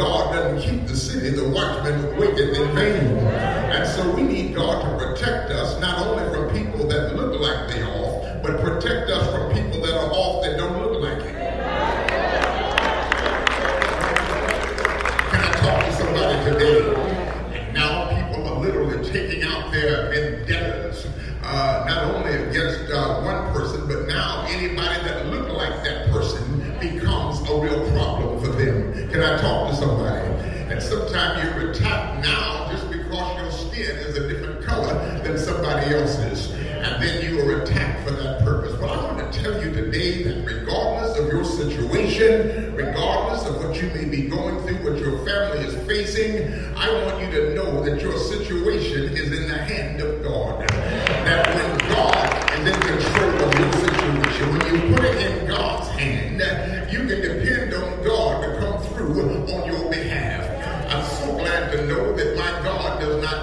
God doesn't keep the city, the watchman waketh in vain. Can I talk to somebody? And sometimes you're attacked now just because your skin is a different color than somebody else's. And then you are attacked for that purpose. But I want to tell you today that regardless of your situation, regardless of what you may be going through, what your family is facing, I want you to know that your situation is in the hand of God.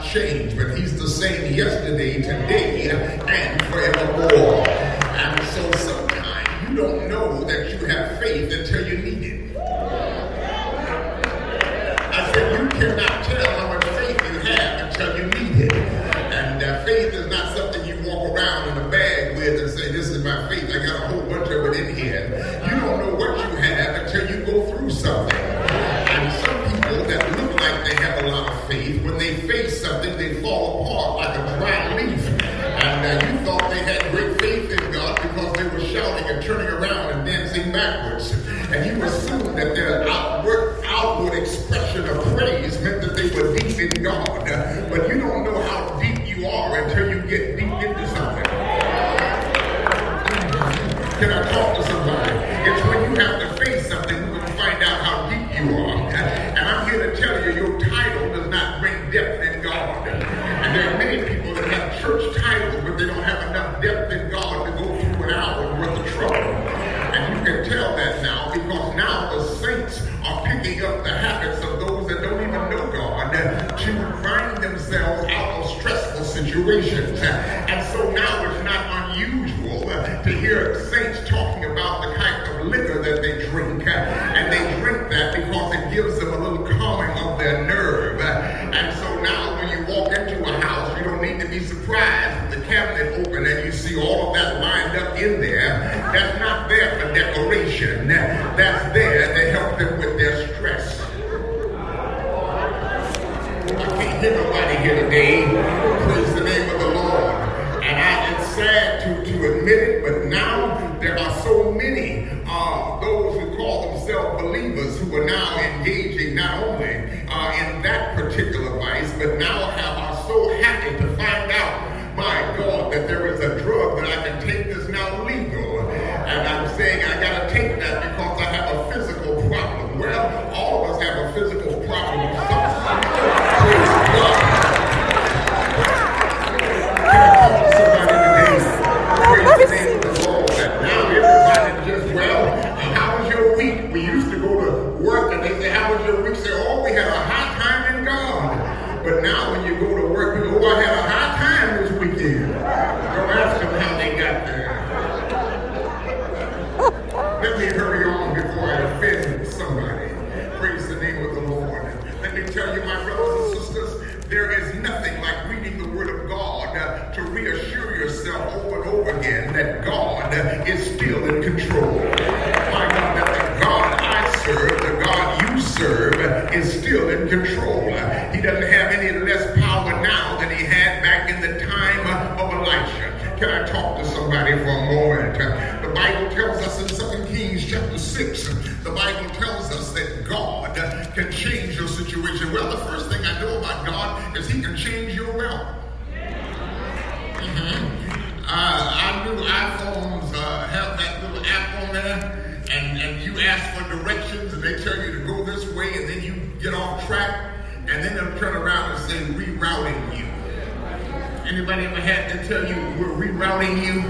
But He's the same yesterday, today, and forevermore. And so sometimes you don't know that you have faith until you need it. I said, you cannot tell your title does not bring depth in God. And there are many people that have church titles, but they don't have enough depth in God to go through an hour worth of trouble. And you can tell that now because now the saints are picking up the habits of those that don't even know God to find themselves out of stressful situations. And decoration. That's there to help them with their stress. I can't hear nobody here today. Praise the name of the Lord. And I, it's sad to, to admit it, but now there are so many uh, those who call themselves believers who are now engaging not only uh, in that particular vice, but now have Talk to somebody for a moment? Uh, The Bible tells us in 2 Kings chapter 6, the Bible tells us that God can change your situation. Well, the first thing I know about God is he can change your wealth. Mhm. I knew iPhones uh, have that little app on there, and, and you ask for directions, and they tell you to go this way, and then you get off track, and then they'll turn around and say rerouting you. Anybody ever had to tell you we're rerouting you?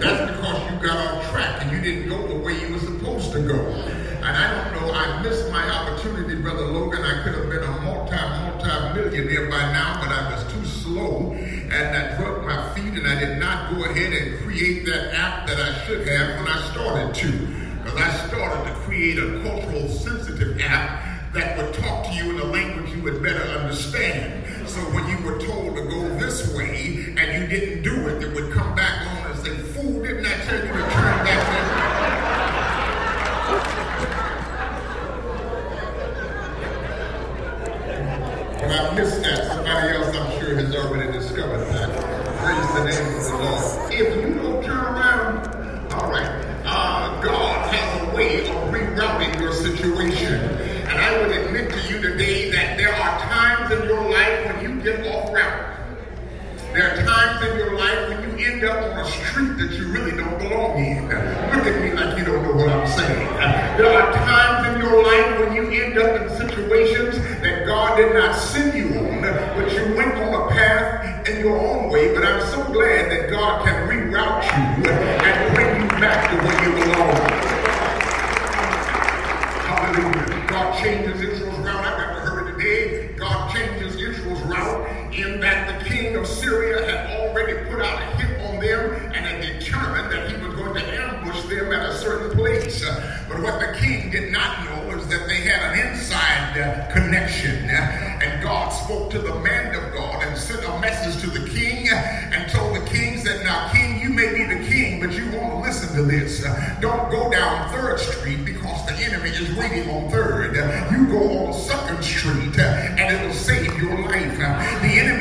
That's because you got off track and you didn't go the way you were supposed to go. And I don't know, I missed my opportunity, Brother Logan. I could have been a multi, multi-millionaire by now, but I was too slow and I dropped my feet and I did not go ahead and create that app that I should have when I started to. Because I started to create a cultural sensitive app that would talk to you in a language you would better understand. So when you were told to go this way and you didn't do it, it would come back on and say, fool, didn't I tell you to turn back But I missed that. Somebody else, I'm sure, has already discovered that. Praise the name of the Lord. If you don't turn around, all right, uh, God has a way of rerouting your situation. And I would admit to you today that there are times in your life when you get off route. There are times in your life when you end up on a street that you really don't belong in. Look at me like you don't know what I'm saying. There are times in your life when you end up in situations that God did not send you on, but you went on a path in your own way. But I'm so glad that God can reroute you and bring where you belong. Hallelujah. God changes Israel's route. I've got to hurry today. God changes Israel's route in that the king of Syria had already put out a hit on them and had determined that he was going to ambush them at a certain place. But what the king did not know is that they had an inside connection. And God spoke to the man of God and sent a message to the king to this. Don't go down 3rd Street because the enemy is waiting on 3rd. You go on 2nd Street and it'll save your life. The enemy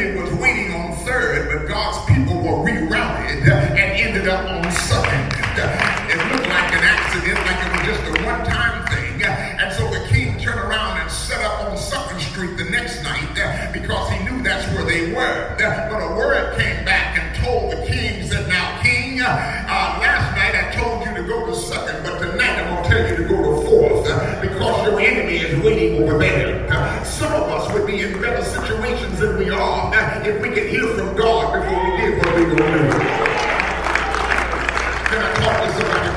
situations we are if we could hear from God before we did what we were do. Can I talk to somebody?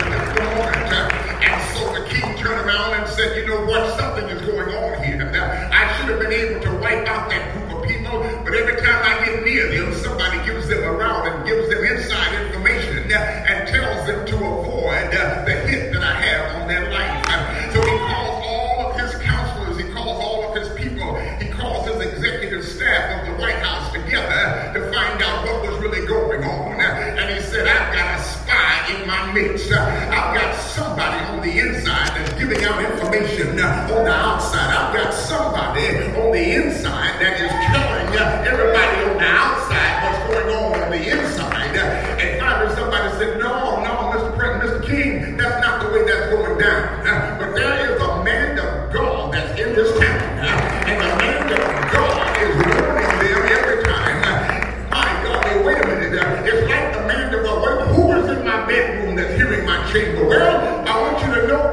And so the king turned around and said, you know what, something is going on here. Now, I should have been able to wipe out that group of people, but every time I get near them, somebody gives them a route midst. Uh, I've got somebody on the inside that's giving out information uh, on the outside. I've got somebody on the inside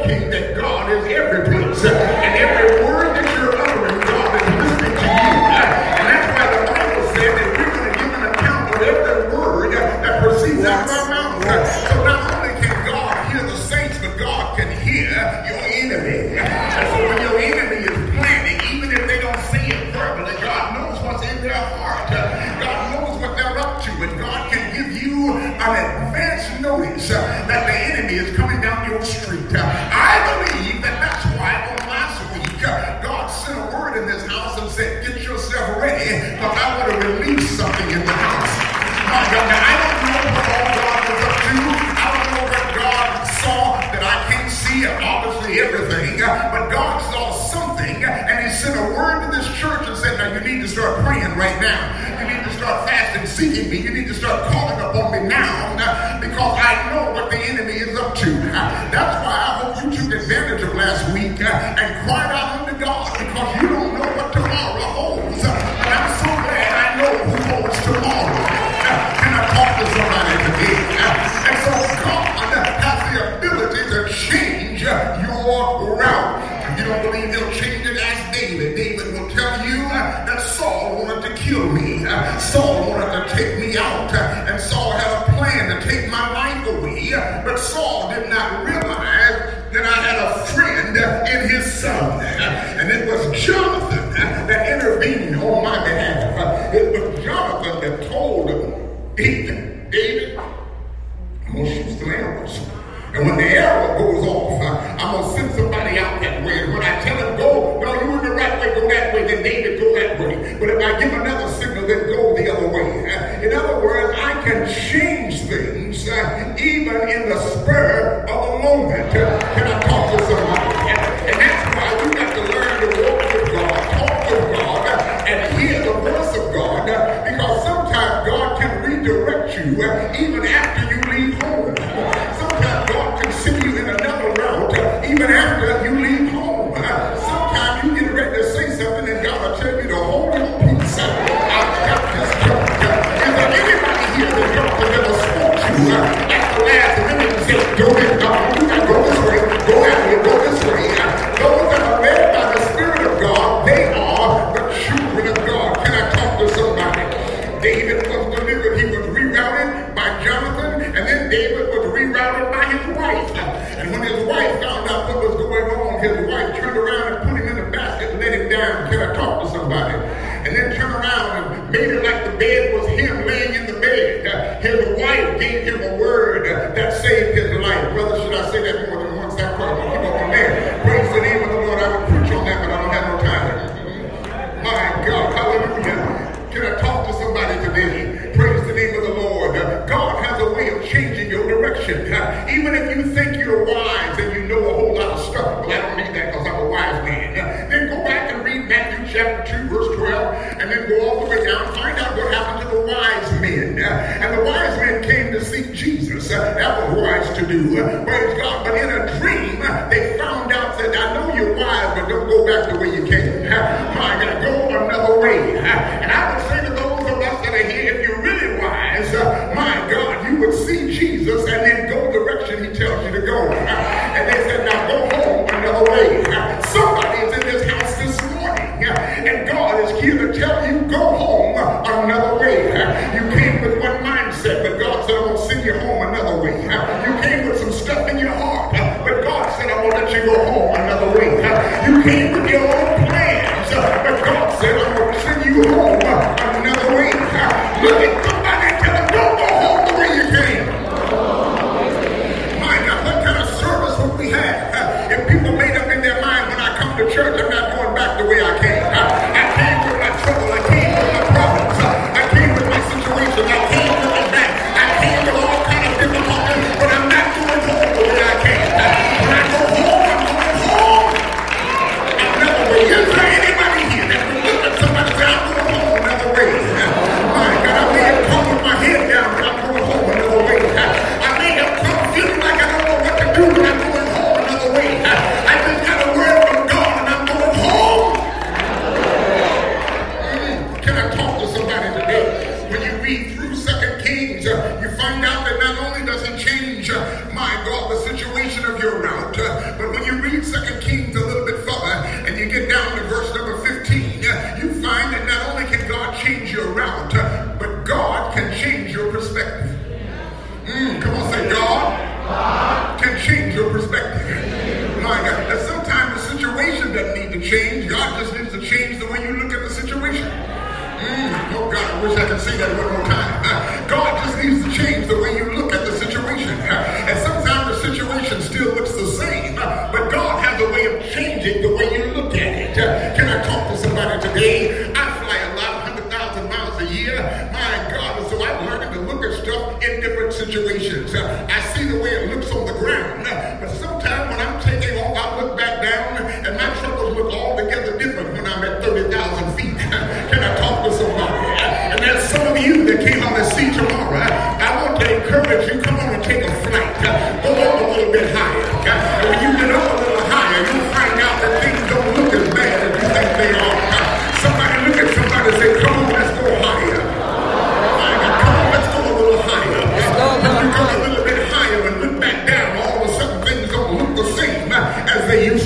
that God is every place. And every Uh, but God saw something, and He sent a word to this church and said, "Now you need to start praying right now. You need to start fasting, seeking me. You need to start calling upon me now, uh, because I know what the enemy is up to." Uh, that's why I hope you took advantage of last week and cried But Saul did not realize that I had a friend in his son. Praise the name of the Lord. I will preach on that, but I don't have no time. My God, hallelujah. Can I talk to somebody today? Praise the name of the Lord. God has a way of changing your direction. Even if you think you're wise and you know a whole lot of stuff, well, I don't need that because I'm a wise man. Then go back and read Matthew chapter 2, verse 12, and then go all the way down. Find out what happened to the wise men. And the wise men came to seek Jesus. That was wise to do. Praise God. But in go back the way you came. I got to go another way. And I would say to those of us that are here, if you're really wise, uh, my God, you would see Jesus and then go the direction he tells you to go. And they said, now go home another way.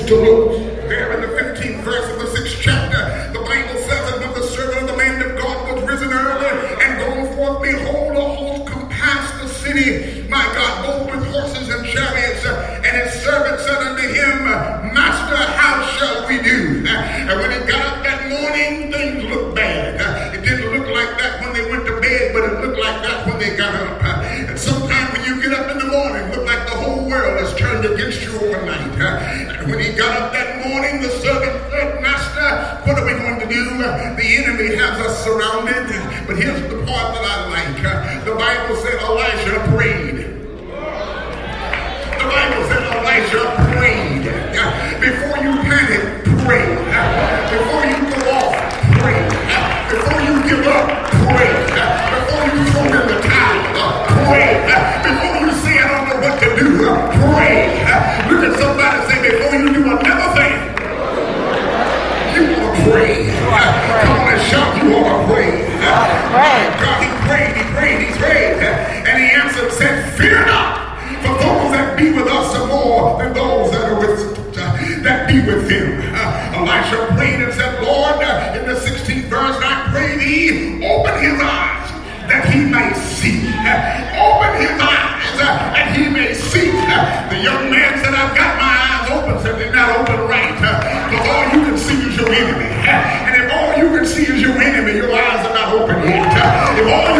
que eu prayed. God, he prayed, he prayed, he prayed. And he answered, said, Fear not, for those that be with us are more than those that are with that be with him. Uh, Elisha prayed and said, Lord, in the 16th verse, I pray thee, open his eyes that he may see. Uh, open his eyes uh, that he may see. Uh, the young man said, I've got my eyes open, said they're not open right. Because all you can see is your enemy. It won't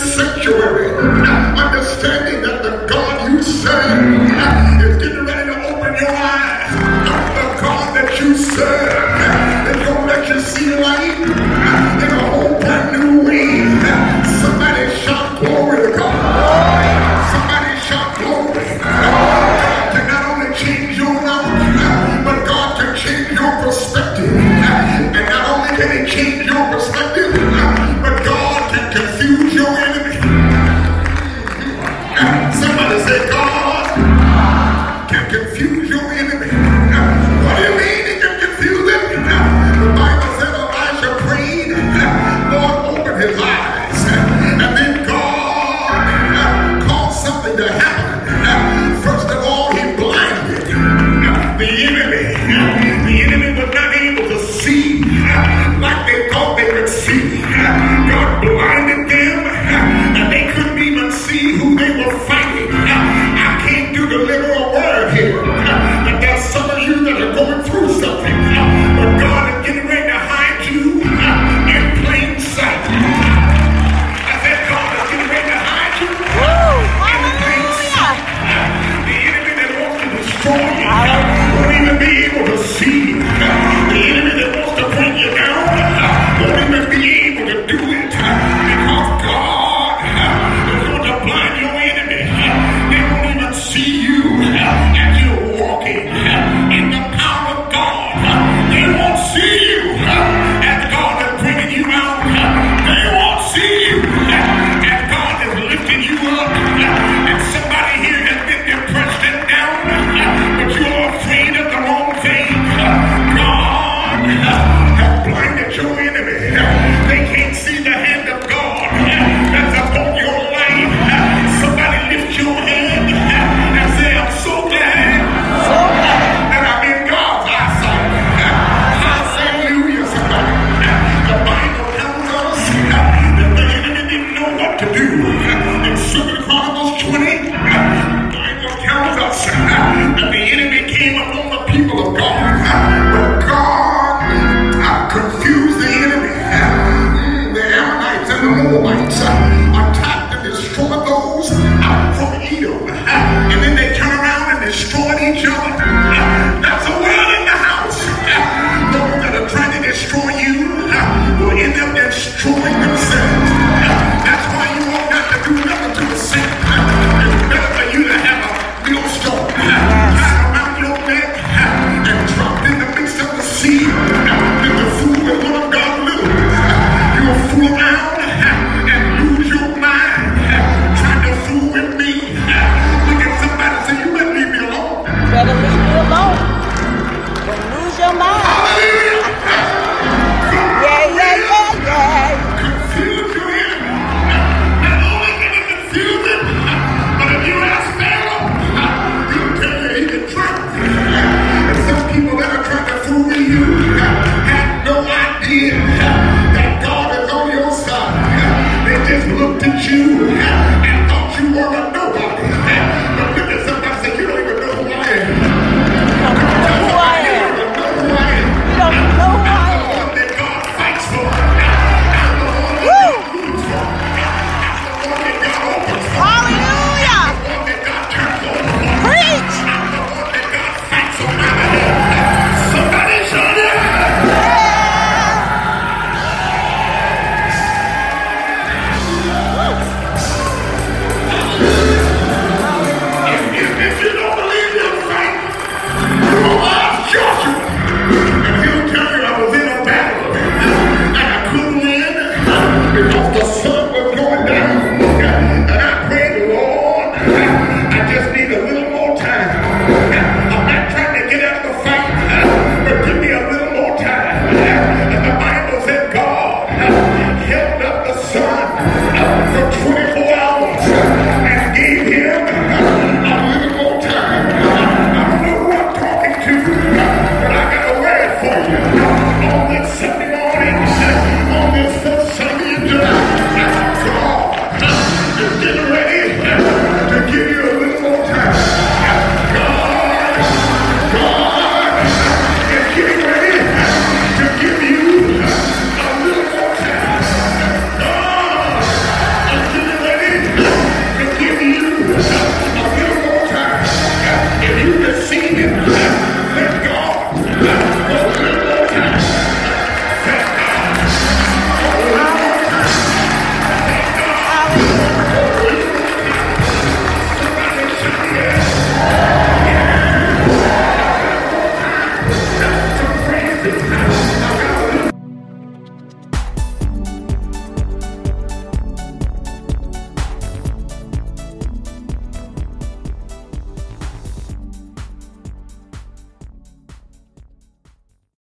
sanctuary, understanding that the God you serve is getting ready to open your eyes. The God that you serve is going to let you see light. who they were fighting? Now, I can't do deliverance